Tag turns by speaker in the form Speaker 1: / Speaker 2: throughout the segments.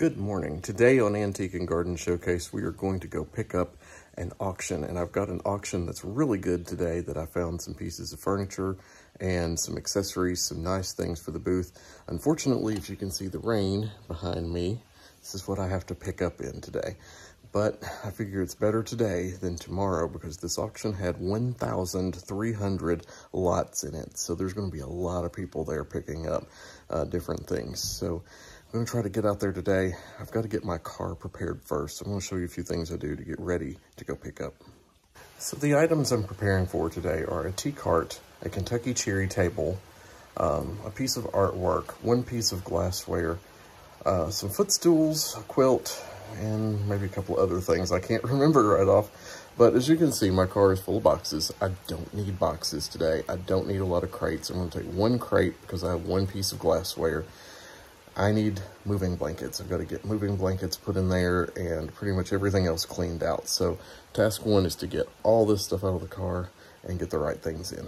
Speaker 1: Good morning. Today on Antique and Garden Showcase, we are going to go pick up an auction. And I've got an auction that's really good today that I found some pieces of furniture and some accessories, some nice things for the booth. Unfortunately, if you can see the rain behind me, this is what I have to pick up in today. But I figure it's better today than tomorrow because this auction had 1,300 lots in it. So there's going to be a lot of people there picking up uh, different things. So I'm to try to get out there today. I've got to get my car prepared first. I'm to show you a few things I do to get ready to go pick up. So the items I'm preparing for today are a tea cart, a Kentucky cherry table, um, a piece of artwork, one piece of glassware, uh, some footstools, a quilt, and maybe a couple other things I can't remember right off. But as you can see, my car is full of boxes. I don't need boxes today. I don't need a lot of crates. I'm going to take one crate because I have one piece of glassware. I need moving blankets. I've got to get moving blankets put in there and pretty much everything else cleaned out. So task one is to get all this stuff out of the car and get the right things in.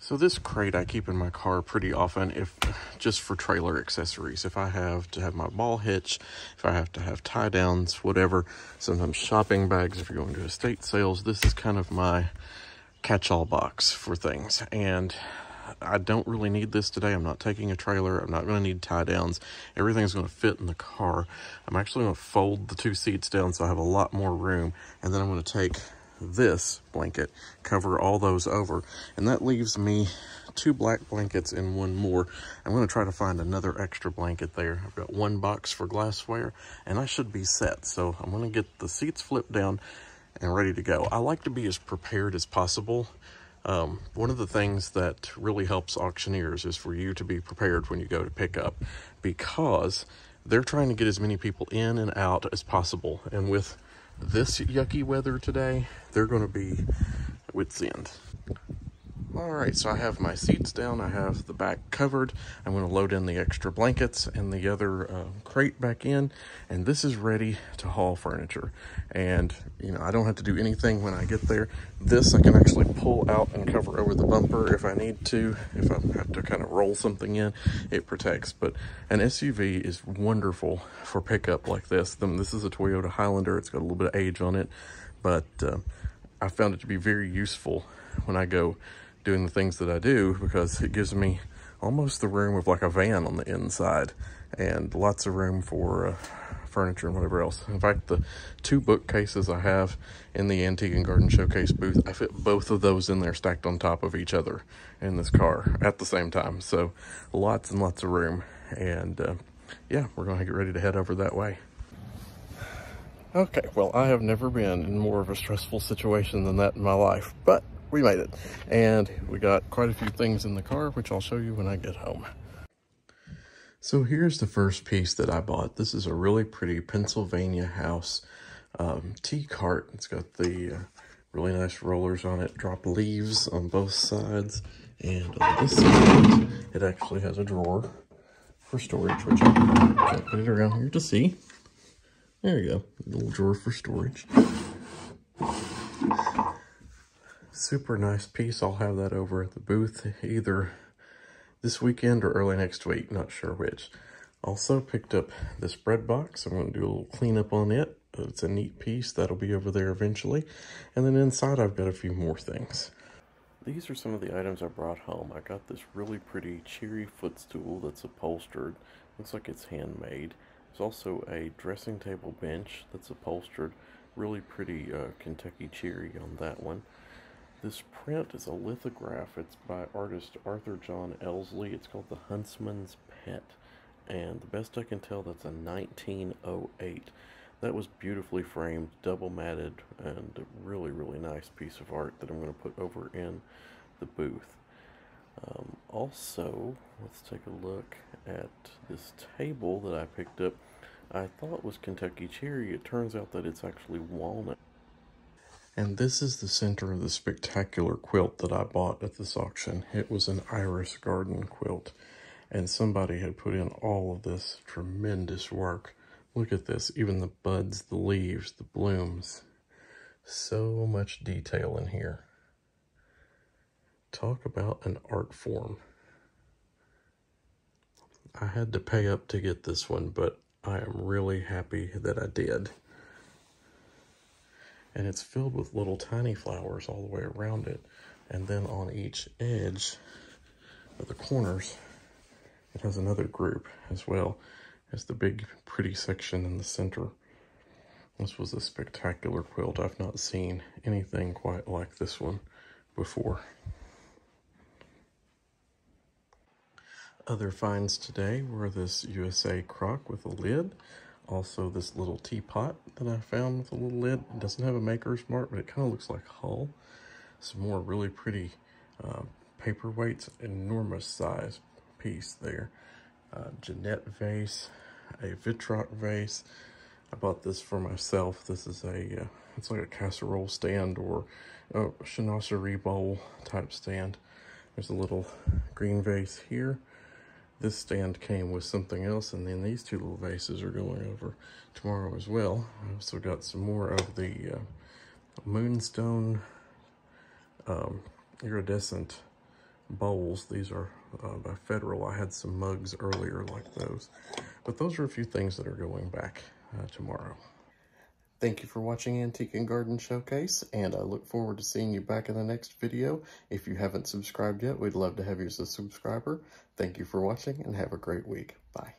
Speaker 1: So this crate I keep in my car pretty often if just for trailer accessories. If I have to have my ball hitch, if I have to have tie downs, whatever, sometimes shopping bags if you're going to estate sales, this is kind of my catch-all box for things. And I don't really need this today. I'm not taking a trailer. I'm not going to need tie downs. Everything's going to fit in the car. I'm actually going to fold the two seats down so I have a lot more room. And then I'm going to take this blanket, cover all those over. And that leaves me two black blankets and one more. I'm going to try to find another extra blanket there. I've got one box for glassware and I should be set. So I'm going to get the seats flipped down and ready to go. I like to be as prepared as possible. Um, one of the things that really helps auctioneers is for you to be prepared when you go to pick up because they're trying to get as many people in and out as possible. And with this yucky weather today, they're going to be wit's end. All right, so I have my seats down. I have the back covered. I'm going to load in the extra blankets and the other uh, crate back in. And this is ready to haul furniture. And, you know, I don't have to do anything when I get there. This I can actually pull out and cover over the bumper if I need to. If I have to kind of roll something in, it protects. But an SUV is wonderful for pickup like this. This is a Toyota Highlander. It's got a little bit of age on it. But uh, I found it to be very useful when I go doing the things that I do because it gives me almost the room of like a van on the inside and lots of room for uh, furniture and whatever else. In fact, the two bookcases I have in the Antique and Garden Showcase booth, I fit both of those in there stacked on top of each other in this car at the same time. So lots and lots of room. And uh, yeah, we're going to get ready to head over that way. Okay, well, I have never been in more of a stressful situation than that in my life, but we made it. And we got quite a few things in the car, which I'll show you when I get home. So here's the first piece that I bought. This is a really pretty Pennsylvania house um, tea cart. It's got the uh, really nice rollers on it, drop leaves on both sides. And on this side, it actually has a drawer for storage, which I can put it around here to see. There you go, little drawer for storage super nice piece. I'll have that over at the booth either this weekend or early next week, not sure which. Also picked up this bread box. I'm going to do a little cleanup on it. It's a neat piece. That'll be over there eventually. And then inside I've got a few more things. These are some of the items I brought home. I got this really pretty cheery footstool that's upholstered. Looks like it's handmade. There's also a dressing table bench that's upholstered. Really pretty uh, Kentucky cherry on that one. This print is a lithograph. It's by artist Arthur John Elsley. It's called The Huntsman's Pet. And the best I can tell, that's a 1908. That was beautifully framed, double matted, and a really, really nice piece of art that I'm going to put over in the booth. Um, also, let's take a look at this table that I picked up. I thought was Kentucky cherry. It turns out that it's actually walnut. And this is the center of the spectacular quilt that I bought at this auction. It was an iris garden quilt. And somebody had put in all of this tremendous work. Look at this, even the buds, the leaves, the blooms. So much detail in here. Talk about an art form. I had to pay up to get this one, but I am really happy that I did. And it's filled with little tiny flowers all the way around it. And then on each edge of the corners, it has another group as well as the big pretty section in the center. This was a spectacular quilt. I've not seen anything quite like this one before. Other finds today were this USA crock with a lid. Also this little teapot that I found with a little lid. It doesn't have a maker's mark, but it kind of looks like Hull. Some more really pretty uh, paperweights, enormous size piece there. Uh, Jeannette vase, a Vitrock vase. I bought this for myself. This is a, uh, it's like a casserole stand or a chinoiserie bowl type stand. There's a little green vase here. This stand came with something else, and then these two little vases are going over tomorrow as well. I also got some more of the uh, Moonstone um, iridescent bowls. These are uh, by Federal. I had some mugs earlier like those. But those are a few things that are going back uh, tomorrow. Thank you for watching Antique and Garden Showcase, and I look forward to seeing you back in the next video. If you haven't subscribed yet, we'd love to have you as a subscriber. Thank you for watching, and have a great week. Bye.